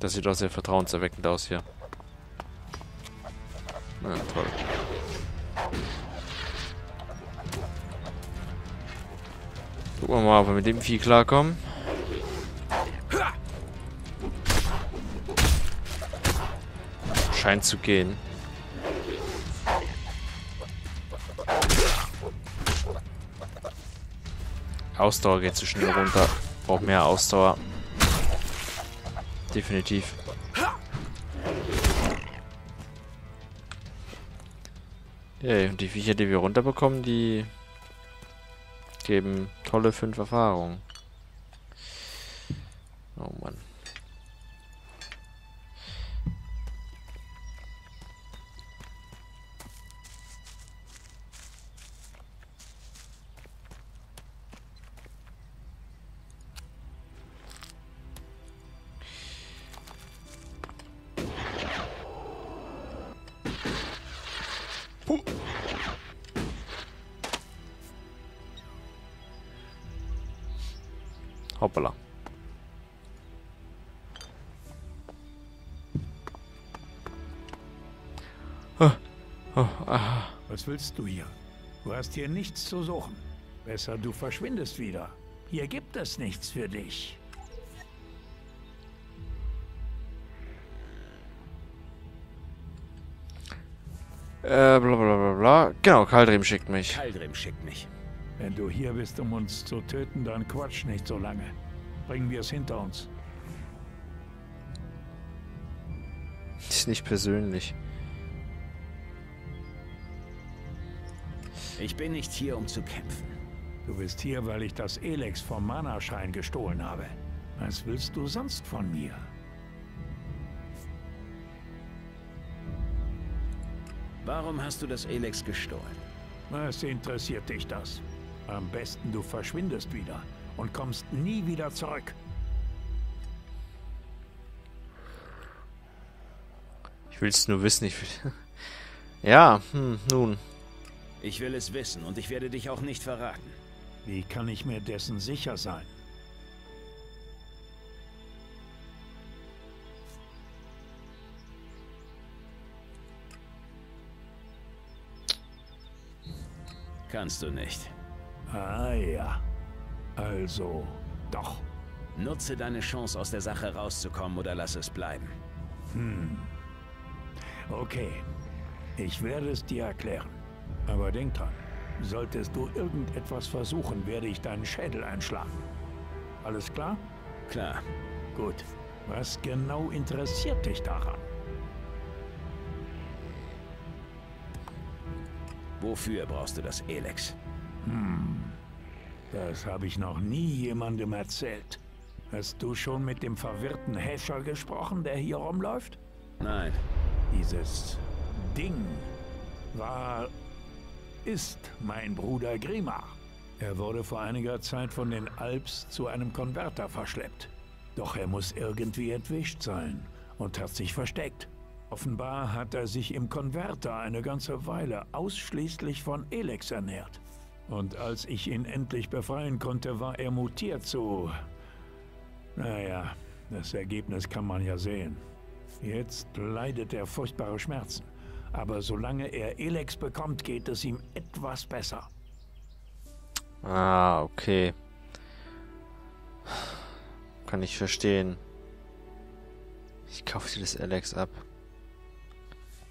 Das sieht auch sehr vertrauenserweckend aus hier. Na, toll. Gucken wir mal, ob wir mit dem Vieh klarkommen. Scheint zu gehen. Ausdauer geht zu schnell runter. Braucht mehr Ausdauer. Definitiv. Ja, und die Viecher, die wir runterbekommen, die geben tolle fünf Erfahrungen. Oh Mann. Oh, aha. Was willst du hier? Du hast hier nichts zu suchen. Besser, du verschwindest wieder. Hier gibt es nichts für dich. Äh, bla bla bla bla. Genau, Kaldrim schickt mich. Kaldrim schickt mich. Wenn du hier bist, um uns zu töten, dann quatsch nicht so lange. Bringen wir es hinter uns. Ist nicht persönlich. Ich bin nicht hier, um zu kämpfen. Du bist hier, weil ich das Elex vom Mana-Schein gestohlen habe. Was willst du sonst von mir? Warum hast du das Elex gestohlen? Was interessiert dich das? Am besten du verschwindest wieder und kommst nie wieder zurück. Ich will es nur wissen. Ich will... ja, hm, nun. Ich will es wissen und ich werde dich auch nicht verraten. Wie kann ich mir dessen sicher sein? Kannst du nicht. Ah ja. Also, doch. Nutze deine Chance, aus der Sache rauszukommen oder lass es bleiben. Hm. Okay. Ich werde es dir erklären. Aber denk dran, solltest du irgendetwas versuchen, werde ich deinen Schädel einschlagen. Alles klar? Klar. Gut. Was genau interessiert dich daran? Wofür brauchst du das Elex? Hm. Das habe ich noch nie jemandem erzählt. Hast du schon mit dem verwirrten Häscher gesprochen, der hier rumläuft? Nein. Dieses Ding war... ist mein Bruder Grima. Er wurde vor einiger Zeit von den Alps zu einem Konverter verschleppt. Doch er muss irgendwie entwischt sein und hat sich versteckt. Offenbar hat er sich im Konverter eine ganze Weile ausschließlich von Elex ernährt. Und als ich ihn endlich befreien konnte, war er mutiert zu... Naja, das Ergebnis kann man ja sehen. Jetzt leidet er furchtbare Schmerzen. Aber solange er Elex bekommt, geht es ihm etwas besser. Ah, okay. Kann ich verstehen. Ich kaufe dir das Alex ab.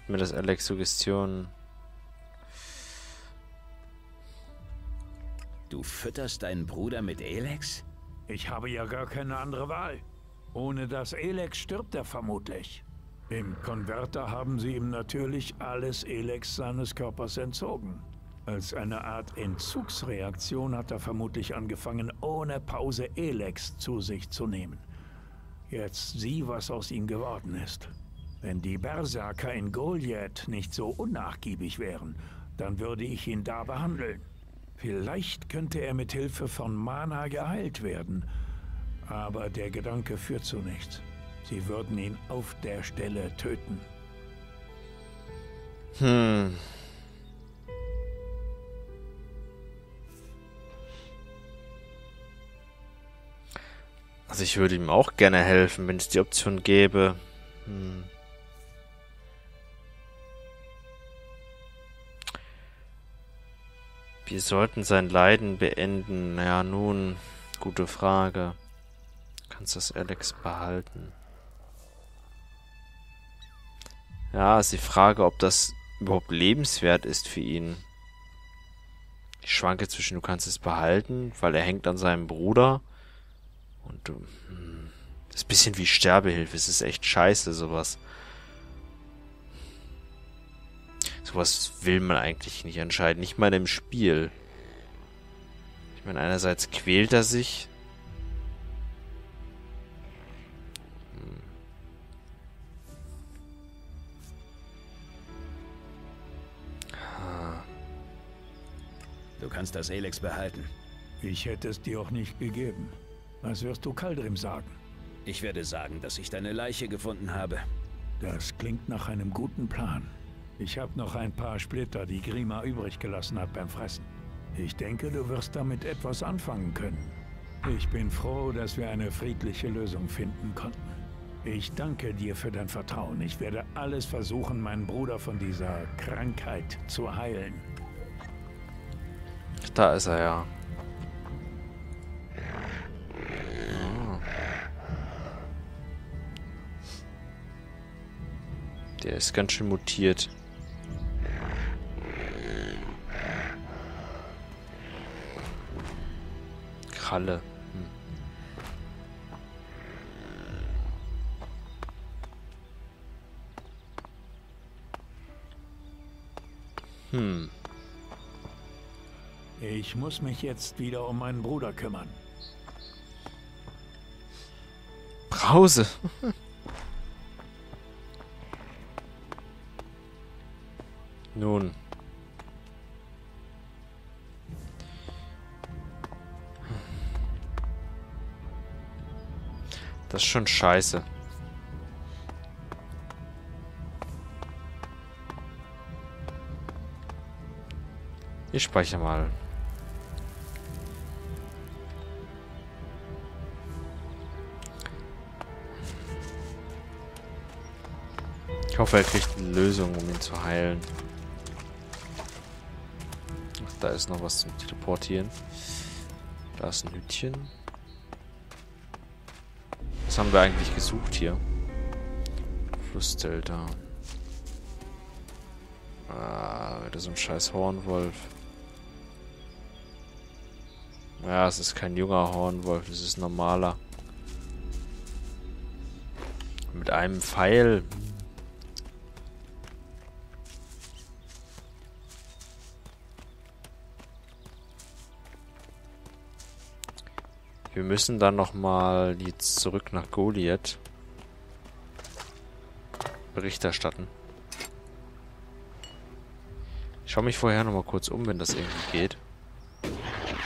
Gib mir das Alex Suggestion. Du fütterst deinen Bruder mit Elex? Ich habe ja gar keine andere Wahl. Ohne das Elex stirbt er vermutlich. Im Konverter haben sie ihm natürlich alles Elex seines Körpers entzogen. Als eine Art Entzugsreaktion hat er vermutlich angefangen, ohne Pause Elex zu sich zu nehmen. Jetzt sieh, was aus ihm geworden ist. Wenn die Berserker in Goliath nicht so unnachgiebig wären, dann würde ich ihn da behandeln. Vielleicht könnte er mit Hilfe von Mana geheilt werden. Aber der Gedanke führt zu nichts. Sie würden ihn auf der Stelle töten. Hm. Also ich würde ihm auch gerne helfen, wenn es die Option gäbe. Hm. Wir sollten sein Leiden beenden. Ja, nun, gute Frage. Kannst das Alex behalten? Ja, ist die Frage, ob das überhaupt lebenswert ist für ihn. Ich schwanke zwischen, du kannst es behalten, weil er hängt an seinem Bruder. Und du. Hm, ist ein bisschen wie Sterbehilfe. Es ist echt scheiße, sowas. Sowas will man eigentlich nicht entscheiden. Nicht mal im Spiel. Ich meine, einerseits quält er sich. Du kannst das Elex behalten. Ich hätte es dir auch nicht gegeben. Was wirst du Kaldrim sagen? Ich werde sagen, dass ich deine Leiche gefunden habe. Das klingt nach einem guten Plan. Ich habe noch ein paar Splitter, die Grima übrig gelassen hat beim Fressen. Ich denke, du wirst damit etwas anfangen können. Ich bin froh, dass wir eine friedliche Lösung finden konnten. Ich danke dir für dein Vertrauen. Ich werde alles versuchen, meinen Bruder von dieser Krankheit zu heilen. Da ist er ja. Ah. Der ist ganz schön mutiert. Kralle. Ich muss mich jetzt wieder um meinen Bruder kümmern. Brause. Nun. Das ist schon scheiße. Ich speichere mal. Hoffe, er kriegt eine Lösung, um ihn zu heilen. Ach, da ist noch was zum Teleportieren. Da ist ein Hütchen. Was haben wir eigentlich gesucht hier? Flussdelta. Ah, wieder so ein scheiß Hornwolf. Ja, es ist kein junger Hornwolf, es ist normaler. Mit einem Pfeil. Wir müssen dann nochmal jetzt zurück nach Goliath. Bericht erstatten. Ich schaue mich vorher nochmal kurz um, wenn das irgendwie geht.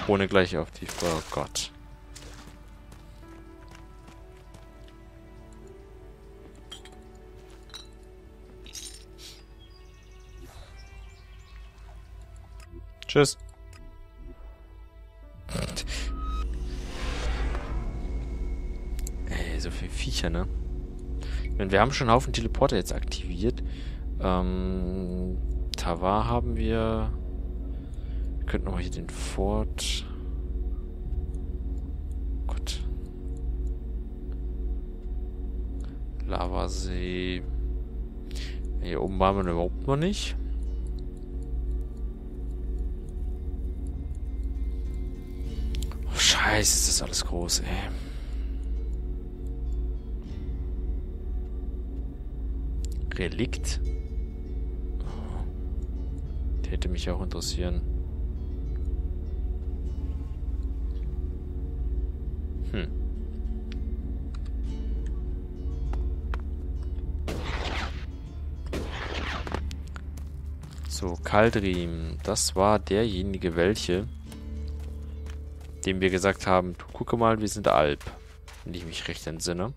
Ohne gleich auf die... Oh Gott. Tschüss. Wir haben schon einen Haufen Teleporter jetzt aktiviert. Ähm, Tavar haben wir... Wir könnten noch mal hier den Fort... Gott. Lavasee. Hier oben waren wir überhaupt noch nicht. Oh, Scheiße, ist das alles groß, ey. Relikt? Oh. Hätte mich auch interessieren. Hm. So, Kaldrim. Das war derjenige, welche, dem wir gesagt haben, du gucke mal, wir sind Alp. Wenn ich mich recht entsinne.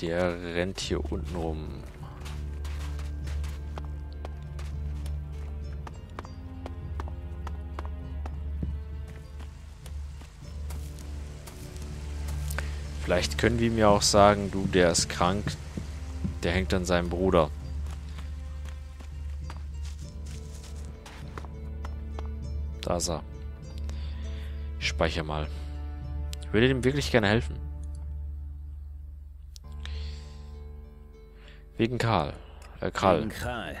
Der rennt hier unten rum. Vielleicht können wir ja auch sagen, du, der ist krank, der hängt an seinem Bruder. Da ist er. Ich speichere mal. Ich würde ihm wirklich gerne helfen. Wegen Karl. Äh, Karl. Wegen Kral.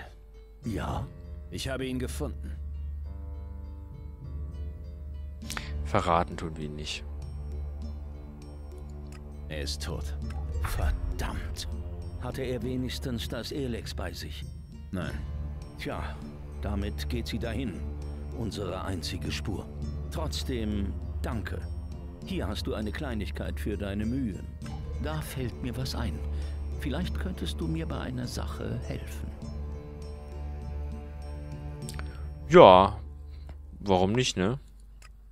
Ja, Ich habe ihn gefunden. Verraten tun wir ihn nicht. Er ist tot. verdammt. Hatte er wenigstens das Elex bei sich? Nein. Tja, damit geht sie dahin. Unsere einzige Spur. Trotzdem, danke. Hier hast du eine Kleinigkeit für deine Mühen. Da fällt mir was ein. Vielleicht könntest du mir bei einer Sache helfen. Ja, warum nicht, ne?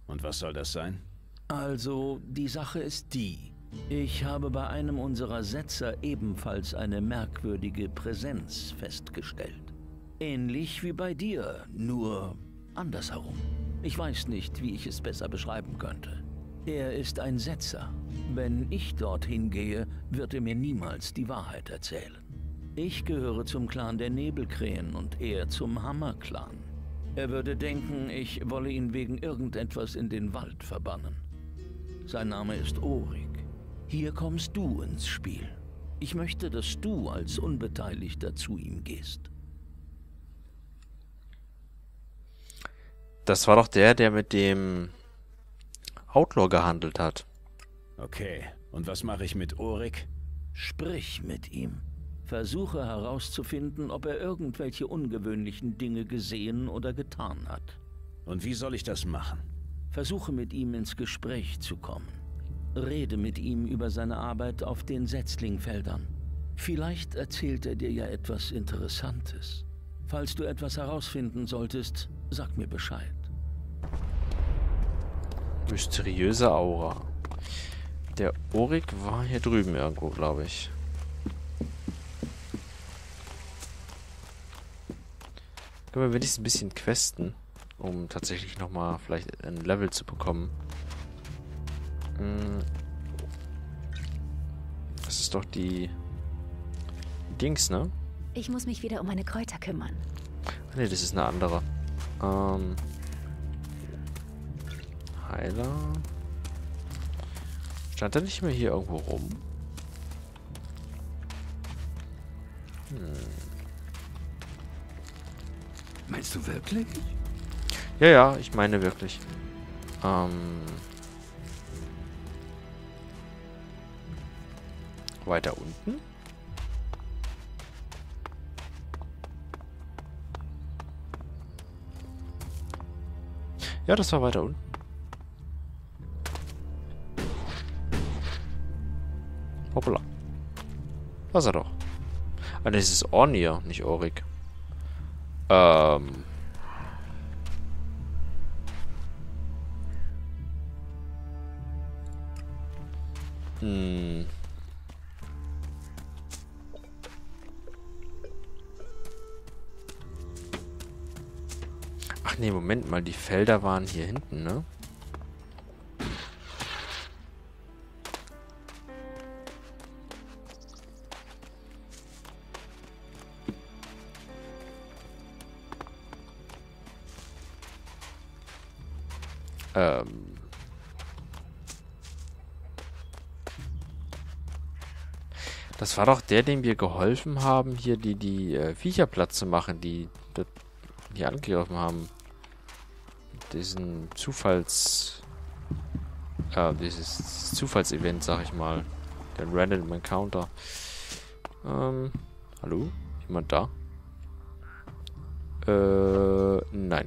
Und was soll das sein? Also, die Sache ist die. Ich habe bei einem unserer Setzer ebenfalls eine merkwürdige Präsenz festgestellt. Ähnlich wie bei dir, nur andersherum. Ich weiß nicht, wie ich es besser beschreiben könnte. Er ist ein Setzer. Wenn ich dorthin gehe, wird er mir niemals die Wahrheit erzählen. Ich gehöre zum Clan der Nebelkrähen und er zum Hammerclan. Er würde denken, ich wolle ihn wegen irgendetwas in den Wald verbannen. Sein Name ist Orik. Hier kommst du ins Spiel. Ich möchte, dass du als Unbeteiligter zu ihm gehst. Das war doch der, der mit dem Outlaw gehandelt hat. Okay. Und was mache ich mit Orik? Sprich mit ihm. Versuche herauszufinden, ob er irgendwelche ungewöhnlichen Dinge gesehen oder getan hat. Und wie soll ich das machen? Versuche mit ihm ins Gespräch zu kommen. Rede mit ihm über seine Arbeit auf den Setzlingfeldern. Vielleicht erzählt er dir ja etwas Interessantes. Falls du etwas herausfinden solltest, sag mir Bescheid. Mysteriöse Aura. Der Orik war hier drüben irgendwo, glaube ich. Können wir wenigstens ein bisschen questen, um tatsächlich nochmal vielleicht ein Level zu bekommen. Hm. Das ist doch die Dings, ne? Ich muss mich wieder um meine Kräuter kümmern. Ne, das ist eine andere. Ähm. Heiler. Stand er nicht mehr hier irgendwo rum? Meinst du wirklich? Ja, ja, ich meine wirklich. Ähm. Weiter unten? Ja, das war weiter unten. Hoppala. War er doch. Ah, es ist Ornir, nicht Orik. Ähm. Hm. Ach nee, Moment mal, die Felder waren hier hinten, ne? Ähm. Das war doch der, dem wir geholfen haben, hier die, die äh, Viecher platt zu machen, die, die angegriffen haben. Diesen Zufalls... Ja, dieses Zufallsevent, sag ich mal. Den Random Encounter. Ähm, hallo? Jemand da? Äh, nein.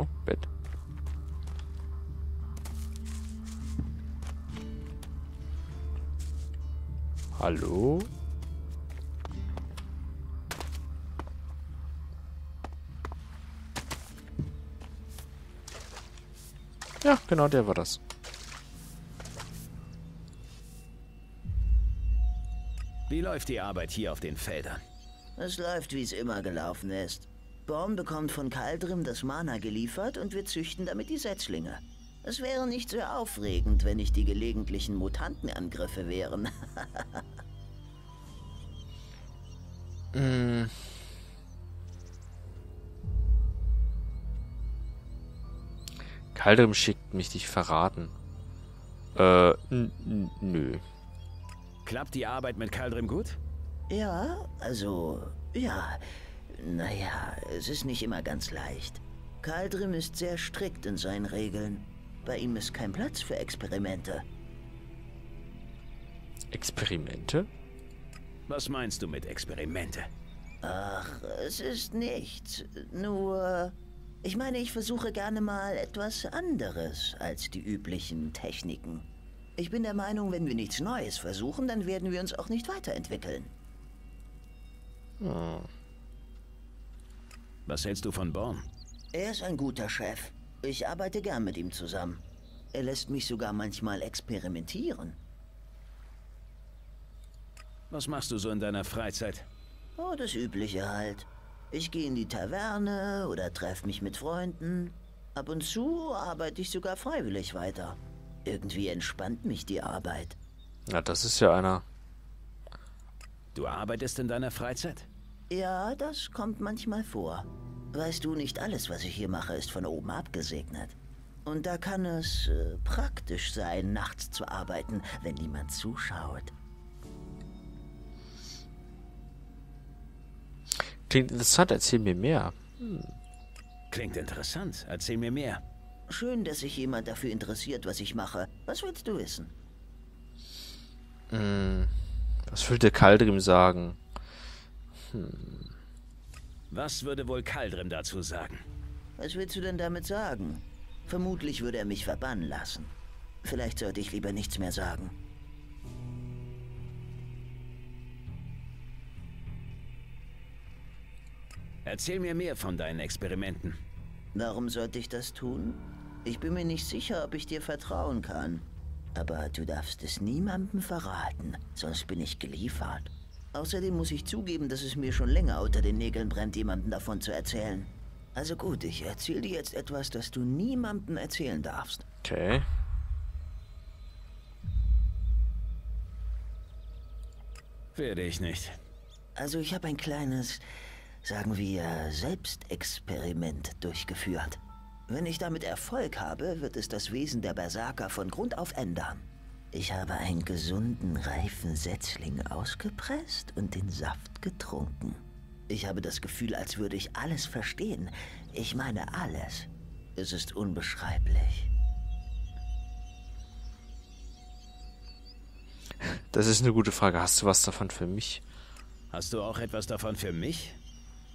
Oh, Bett. Hallo? Ja, genau der war das. Wie läuft die Arbeit hier auf den Feldern? Es läuft, wie es immer gelaufen ist. Born bekommt von Kaldrim das Mana geliefert und wir züchten damit die Setzlinge. Es wäre nicht sehr aufregend, wenn nicht die gelegentlichen Mutantenangriffe wären. Mm. Kaldrim schickt mich dich verraten. Äh, nö. Klappt die Arbeit mit Kaldrim gut? ja, also, ja. Naja, es ist nicht immer ganz leicht. Kaldrim ist sehr strikt in seinen Regeln. Bei ihm ist kein Platz für Experimente. Experimente? Was meinst du mit Experimente? Ach, es ist nichts. Nur, ich meine, ich versuche gerne mal etwas anderes als die üblichen Techniken. Ich bin der Meinung, wenn wir nichts Neues versuchen, dann werden wir uns auch nicht weiterentwickeln. Was hältst du von Born? Er ist ein guter Chef. Ich arbeite gern mit ihm zusammen. Er lässt mich sogar manchmal experimentieren. Was machst du so in deiner Freizeit? Oh, das Übliche halt. Ich gehe in die Taverne oder treffe mich mit Freunden. Ab und zu arbeite ich sogar freiwillig weiter. Irgendwie entspannt mich die Arbeit. Ja, das ist ja einer. Du arbeitest in deiner Freizeit? Ja, das kommt manchmal vor. Weißt du, nicht alles, was ich hier mache, ist von oben abgesegnet. Und da kann es äh, praktisch sein, nachts zu arbeiten, wenn niemand zuschaut. Klingt interessant, erzähl mir mehr. Klingt interessant. Erzähl mir mehr. Schön, dass sich jemand dafür interessiert, was ich mache. Was willst du wissen? Was will der Kaldrim sagen? Was würde wohl Kaldrim dazu sagen? Was willst du denn damit sagen? Vermutlich würde er mich verbannen lassen. Vielleicht sollte ich lieber nichts mehr sagen. Erzähl mir mehr von deinen Experimenten. Warum sollte ich das tun? Ich bin mir nicht sicher, ob ich dir vertrauen kann. Aber du darfst es niemandem verraten, sonst bin ich geliefert. Außerdem muss ich zugeben, dass es mir schon länger unter den Nägeln brennt, jemandem davon zu erzählen. Also gut, ich erzähle dir jetzt etwas, das du niemandem erzählen darfst. Okay. Werde ich nicht. Also ich habe ein kleines, sagen wir, Selbstexperiment durchgeführt. Wenn ich damit Erfolg habe, wird es das Wesen der Berserker von Grund auf ändern. Ich habe einen gesunden, reifen Setzling ausgepresst und den Saft getrunken. Ich habe das Gefühl, als würde ich alles verstehen. Ich meine alles. Es ist unbeschreiblich. Das ist eine gute Frage. Hast du was davon für mich? Hast du auch etwas davon für mich?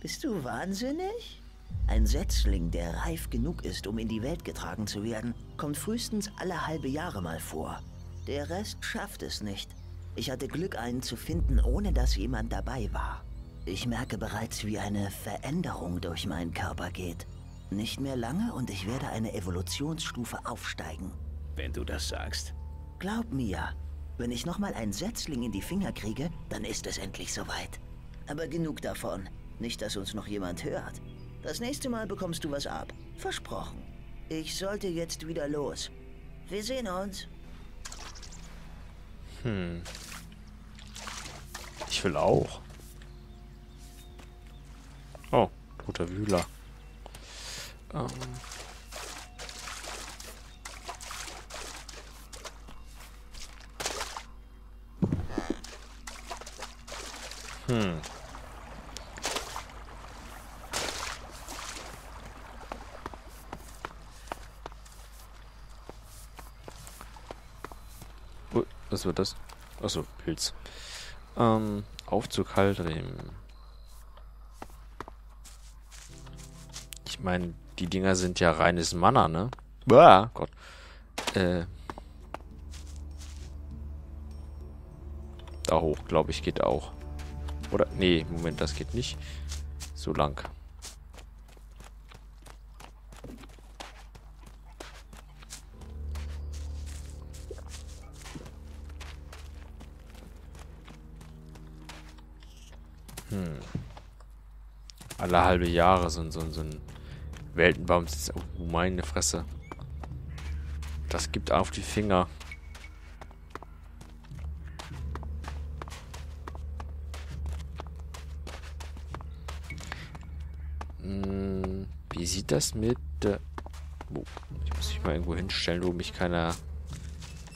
Bist du wahnsinnig? Ein Setzling, der reif genug ist, um in die Welt getragen zu werden, kommt frühestens alle halbe Jahre mal vor. Der Rest schafft es nicht. Ich hatte Glück, einen zu finden, ohne dass jemand dabei war. Ich merke bereits, wie eine Veränderung durch meinen Körper geht. Nicht mehr lange und ich werde eine Evolutionsstufe aufsteigen. Wenn du das sagst. Glaub mir, wenn ich nochmal einen Setzling in die Finger kriege, dann ist es endlich soweit. Aber genug davon. Nicht, dass uns noch jemand hört. Das nächste Mal bekommst du was ab. Versprochen. Ich sollte jetzt wieder los. Wir sehen uns. Ich will auch. Oh, toter Wühler. Ähm. Hm. Was das? Achso, Pilz. Ähm, Aufzug Haldrim. Ich meine, die Dinger sind ja reines Mana, ne? Bah, Gott. Äh. Da hoch, glaube ich, geht auch. Oder? Nee, Moment, das geht nicht. So lang. Alle halbe Jahre so, so, so ein Weltenbaum. Oh, meine Fresse. Das gibt auf die Finger. Hm, wie sieht das mit... Äh, oh, ich muss mich mal irgendwo hinstellen, wo mich keiner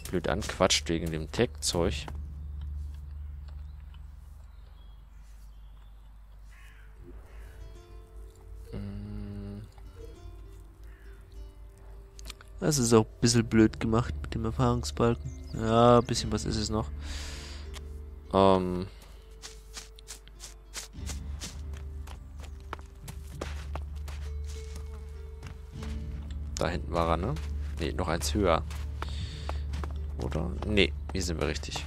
blöd anquatscht wegen dem Tech-Zeug. Das ist auch ein bisschen blöd gemacht mit dem Erfahrungsbalken. Ja, ein bisschen was ist es noch. Ähm. Da hinten war er, ne? Ne, noch eins höher. Oder? Ne, hier sind wir richtig.